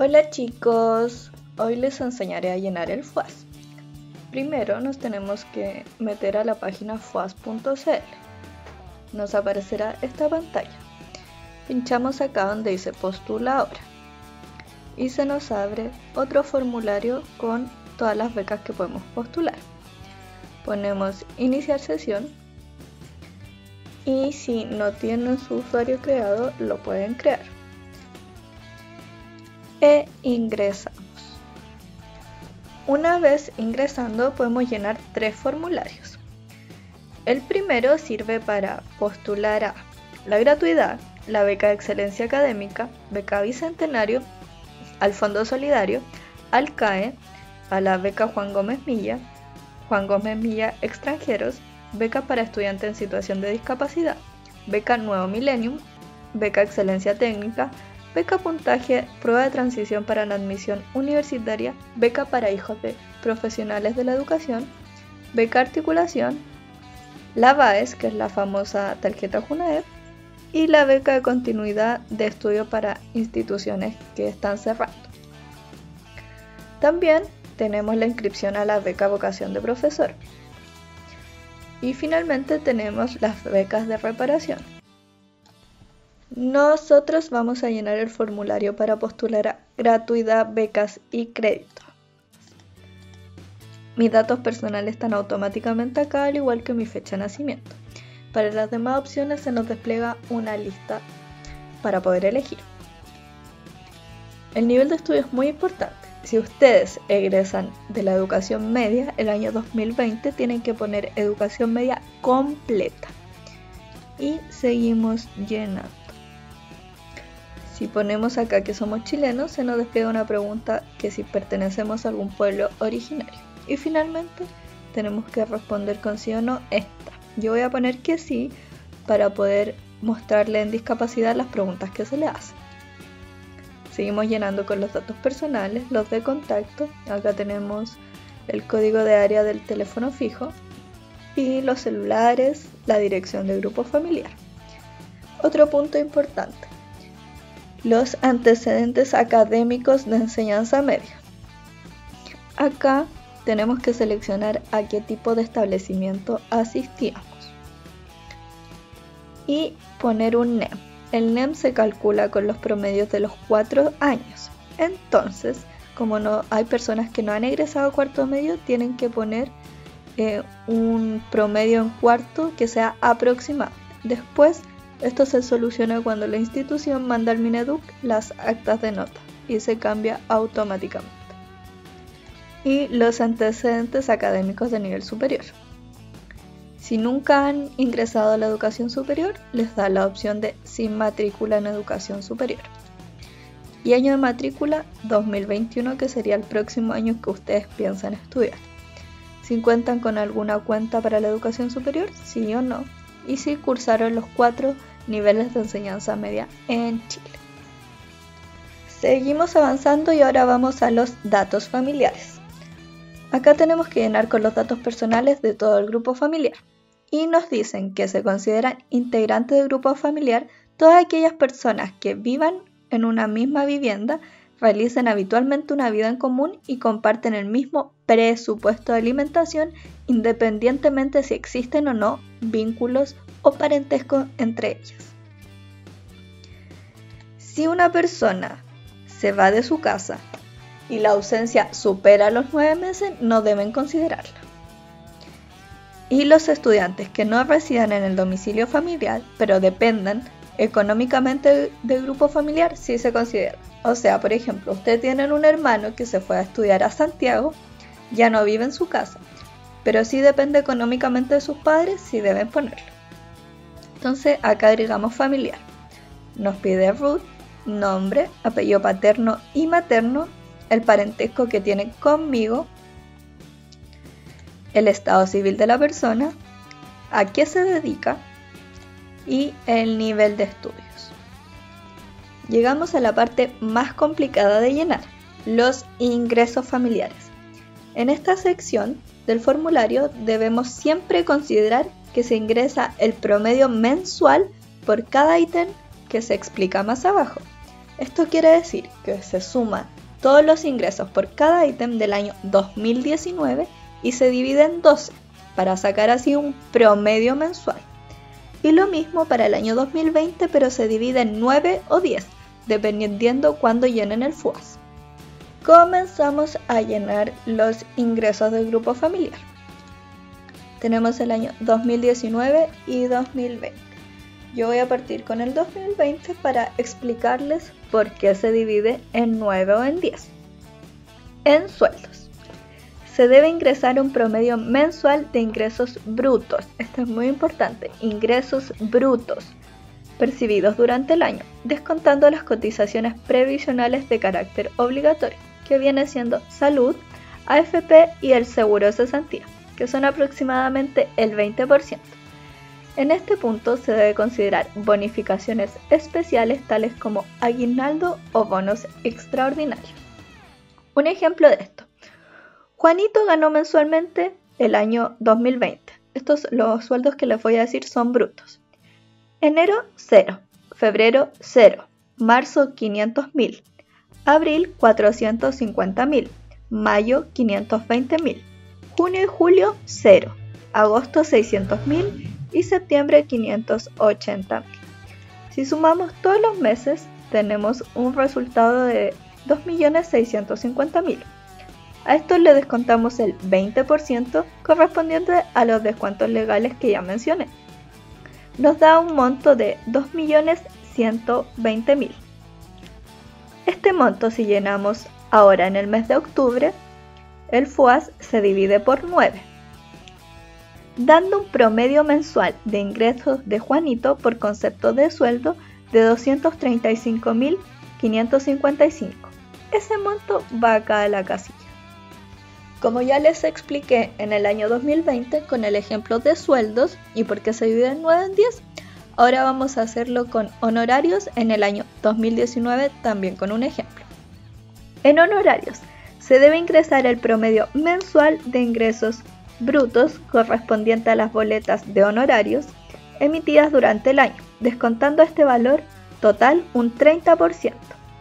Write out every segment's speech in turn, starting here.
Hola chicos, hoy les enseñaré a llenar el FUAS. Primero nos tenemos que meter a la página fuas.cl. Nos aparecerá esta pantalla. Pinchamos acá donde dice postula ahora. Y se nos abre otro formulario con todas las becas que podemos postular. Ponemos iniciar sesión y si no tienen su usuario creado lo pueden crear e ingresamos. Una vez ingresando podemos llenar tres formularios. El primero sirve para postular a la gratuidad, la beca de excelencia académica, beca bicentenario, al Fondo Solidario, al CAE, a la beca Juan Gómez Milla, Juan Gómez Milla extranjeros, beca para estudiantes en situación de discapacidad, beca Nuevo Millennium, beca excelencia técnica, beca puntaje, prueba de transición para la admisión universitaria, beca para hijos de profesionales de la educación, beca articulación, la BAES, que es la famosa tarjeta JUNAEP, y la beca de continuidad de estudio para instituciones que están cerrando. También tenemos la inscripción a la beca vocación de profesor. Y finalmente tenemos las becas de reparación. Nosotros vamos a llenar el formulario para postular a gratuidad, becas y crédito. Mis datos personales están automáticamente acá, al igual que mi fecha de nacimiento. Para las demás opciones se nos despliega una lista para poder elegir. El nivel de estudio es muy importante. Si ustedes egresan de la educación media el año 2020, tienen que poner educación media completa. Y seguimos llenando. Si ponemos acá que somos chilenos, se nos despliega una pregunta que si pertenecemos a algún pueblo originario. Y finalmente tenemos que responder con sí o no esta. Yo voy a poner que sí para poder mostrarle en discapacidad las preguntas que se le hacen. Seguimos llenando con los datos personales, los de contacto. Acá tenemos el código de área del teléfono fijo y los celulares, la dirección del grupo familiar. Otro punto importante los antecedentes académicos de enseñanza media. Acá tenemos que seleccionar a qué tipo de establecimiento asistíamos y poner un NEM. El NEM se calcula con los promedios de los cuatro años. Entonces, como no hay personas que no han egresado cuarto medio, tienen que poner eh, un promedio en cuarto que sea aproximado. Después esto se soluciona cuando la institución manda al Mineduc las actas de nota y se cambia automáticamente. Y los antecedentes académicos de nivel superior. Si nunca han ingresado a la educación superior, les da la opción de sin matrícula en educación superior. Y año de matrícula 2021, que sería el próximo año que ustedes piensan estudiar. Si cuentan con alguna cuenta para la educación superior, sí o no. Y si cursaron los cuatro niveles de enseñanza media en Chile. Seguimos avanzando y ahora vamos a los datos familiares. Acá tenemos que llenar con los datos personales de todo el grupo familiar y nos dicen que se consideran integrantes del grupo familiar todas aquellas personas que vivan en una misma vivienda, realicen habitualmente una vida en común y comparten el mismo presupuesto de alimentación independientemente si existen o no vínculos o parentesco entre ellas. Si una persona se va de su casa y la ausencia supera los nueve meses, no deben considerarla. Y los estudiantes que no residan en el domicilio familiar, pero dependan económicamente del grupo familiar, sí se consideran. O sea, por ejemplo, usted tiene un hermano que se fue a estudiar a Santiago, ya no vive en su casa, pero sí depende económicamente de sus padres, sí deben ponerlo. Entonces acá agregamos familiar. Nos pide root, nombre, apellido paterno y materno, el parentesco que tiene conmigo, el estado civil de la persona, a qué se dedica y el nivel de estudios. Llegamos a la parte más complicada de llenar, los ingresos familiares. En esta sección del formulario debemos siempre considerar que se ingresa el promedio mensual por cada ítem que se explica más abajo. Esto quiere decir que se suma todos los ingresos por cada ítem del año 2019 y se divide en 12 para sacar así un promedio mensual. Y lo mismo para el año 2020 pero se divide en 9 o 10 dependiendo cuándo llenen el FUAS. Comenzamos a llenar los ingresos del grupo familiar. Tenemos el año 2019 y 2020. Yo voy a partir con el 2020 para explicarles por qué se divide en 9 o en 10. En sueldos. Se debe ingresar un promedio mensual de ingresos brutos. Esto es muy importante. Ingresos brutos percibidos durante el año, descontando las cotizaciones previsionales de carácter obligatorio, que viene siendo salud, AFP y el seguro de cesantía, que son aproximadamente el 20%. En este punto se debe considerar bonificaciones especiales tales como aguinaldo o bonos extraordinarios. Un ejemplo de esto. Juanito ganó mensualmente el año 2020. Estos los sueldos que les voy a decir son brutos. Enero 0, febrero 0, marzo 500.000, abril 450.000, mayo 520.000, junio y julio 0, agosto 600.000 y septiembre 580.000. Si sumamos todos los meses, tenemos un resultado de 2.650.000. A esto le descontamos el 20% correspondiente a los descuentos legales que ya mencioné nos da un monto de 2.120.000. Este monto si llenamos ahora en el mes de octubre, el FUAS se divide por 9, dando un promedio mensual de ingresos de Juanito por concepto de sueldo de 235.555. Ese monto va acá a la casilla. Como ya les expliqué en el año 2020 con el ejemplo de sueldos y por qué se divide en 9 en 10, ahora vamos a hacerlo con honorarios en el año 2019 también con un ejemplo. En honorarios se debe ingresar el promedio mensual de ingresos brutos correspondiente a las boletas de honorarios emitidas durante el año, descontando este valor total un 30%,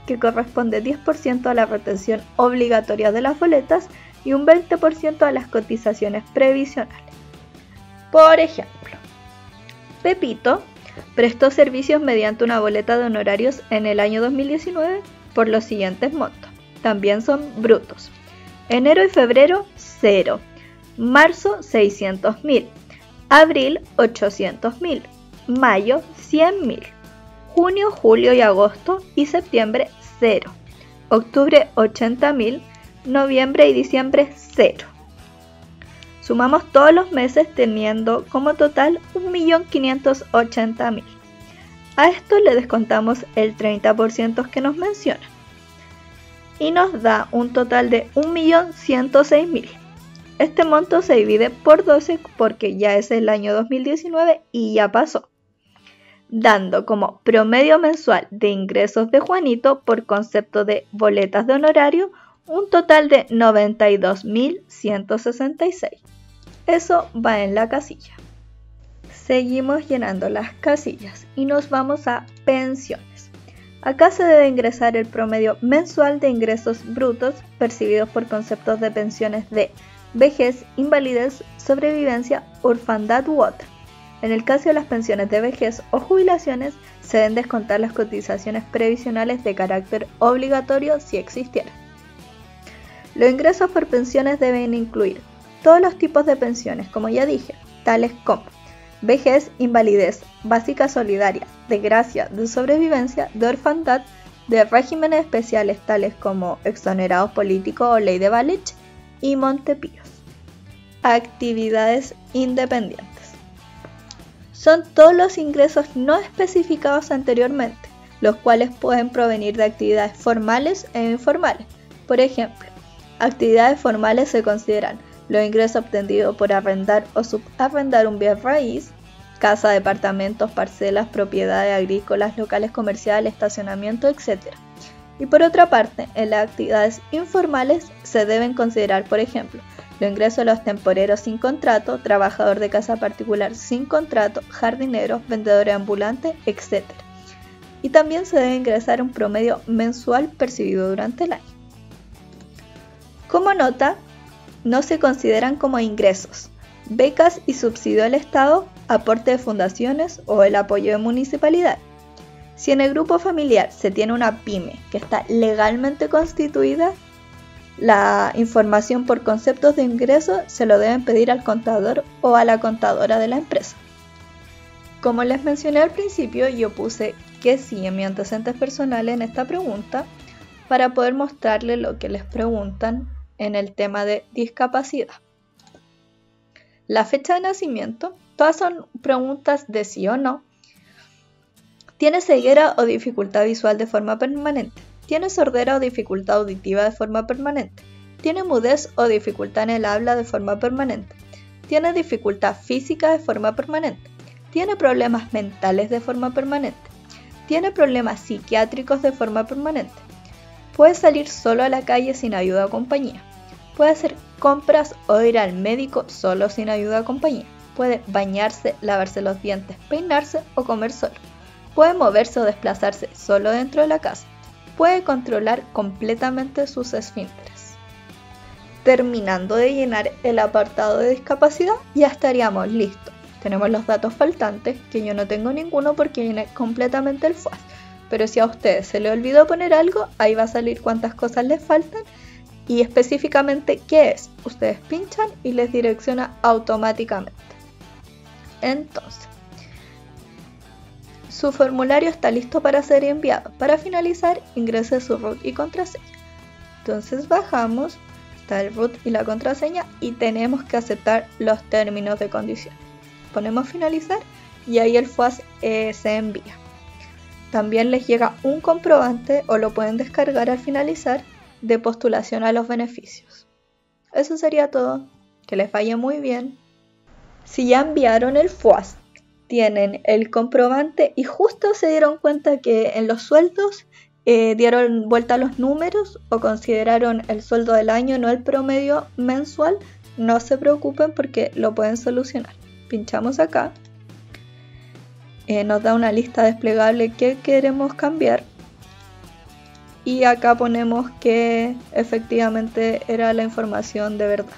que corresponde 10% a la retención obligatoria de las boletas y un 20% a las cotizaciones previsionales. Por ejemplo, Pepito prestó servicios mediante una boleta de honorarios en el año 2019 por los siguientes montos. También son brutos. Enero y febrero 0. Marzo 600 mil. Abril 800 mil. Mayo 100 mil. Junio, julio y agosto y septiembre 0. Octubre 80 mil noviembre y diciembre 0. Sumamos todos los meses teniendo como total 1.580.000. A esto le descontamos el 30% que nos menciona. Y nos da un total de 1.106.000. Este monto se divide por 12 porque ya es el año 2019 y ya pasó. Dando como promedio mensual de ingresos de Juanito por concepto de boletas de honorario un total de 92.166. Eso va en la casilla. Seguimos llenando las casillas y nos vamos a pensiones. Acá se debe ingresar el promedio mensual de ingresos brutos percibidos por conceptos de pensiones de vejez, invalidez, sobrevivencia, orfandad u otra. En el caso de las pensiones de vejez o jubilaciones, se deben descontar las cotizaciones previsionales de carácter obligatorio si existieran. Los ingresos por pensiones deben incluir todos los tipos de pensiones, como ya dije, tales como vejez, invalidez, básica solidaria, de gracia, de sobrevivencia, de orfandad, de regímenes especiales tales como exonerados políticos o ley de Balich y Montepíos. Actividades independientes. Son todos los ingresos no especificados anteriormente, los cuales pueden provenir de actividades formales e informales. Por ejemplo, Actividades formales se consideran los ingresos obtenidos por arrendar o subarrendar un bien raíz, casa, departamentos, parcelas, propiedades agrícolas, locales comerciales, estacionamiento, etc. Y por otra parte, en las actividades informales se deben considerar, por ejemplo, los ingresos de los temporeros sin contrato, trabajador de casa particular sin contrato, jardineros, vendedores ambulantes, etc. y también se debe ingresar un promedio mensual percibido durante el año. Como nota, no se consideran como ingresos, becas y subsidio del Estado, aporte de fundaciones o el apoyo de municipalidad. Si en el grupo familiar se tiene una pyme que está legalmente constituida, la información por conceptos de ingreso se lo deben pedir al contador o a la contadora de la empresa. Como les mencioné al principio, yo puse que sí en mi antecedentes personales en esta pregunta para poder mostrarle lo que les preguntan en el tema de discapacidad. La fecha de nacimiento, todas son preguntas de sí o no. ¿Tiene ceguera o dificultad visual de forma permanente? ¿Tiene sordera o dificultad auditiva de forma permanente? ¿Tiene mudez o dificultad en el habla de forma permanente? ¿Tiene dificultad física de forma permanente? ¿Tiene problemas mentales de forma permanente? ¿Tiene problemas psiquiátricos de forma permanente? Puede salir solo a la calle sin ayuda o compañía. Puede hacer compras o ir al médico solo sin ayuda o compañía. Puede bañarse, lavarse los dientes, peinarse o comer solo. Puede moverse o desplazarse solo dentro de la casa puede controlar completamente sus esfínteres. Terminando de llenar el apartado de discapacidad, ya estaríamos listos. Tenemos los datos faltantes, que yo no tengo ninguno porque llené completamente el FUAS. Pero si a ustedes se le olvidó poner algo, ahí va a salir cuántas cosas les faltan y específicamente qué es. Ustedes pinchan y les direcciona automáticamente. Entonces, su formulario está listo para ser enviado. Para finalizar, ingrese su root y contraseña. Entonces bajamos, está el root y la contraseña y tenemos que aceptar los términos de condición. Ponemos finalizar y ahí el FUAS eh, se envía. También les llega un comprobante o lo pueden descargar al finalizar de postulación a los beneficios. Eso sería todo. Que les vaya muy bien. Si ya enviaron el FUAS tienen el comprobante y justo se dieron cuenta que en los sueldos eh, dieron vuelta a los números o consideraron el sueldo del año, no el promedio mensual, no se preocupen porque lo pueden solucionar. Pinchamos acá, eh, nos da una lista desplegable que queremos cambiar y acá ponemos que efectivamente era la información de verdad.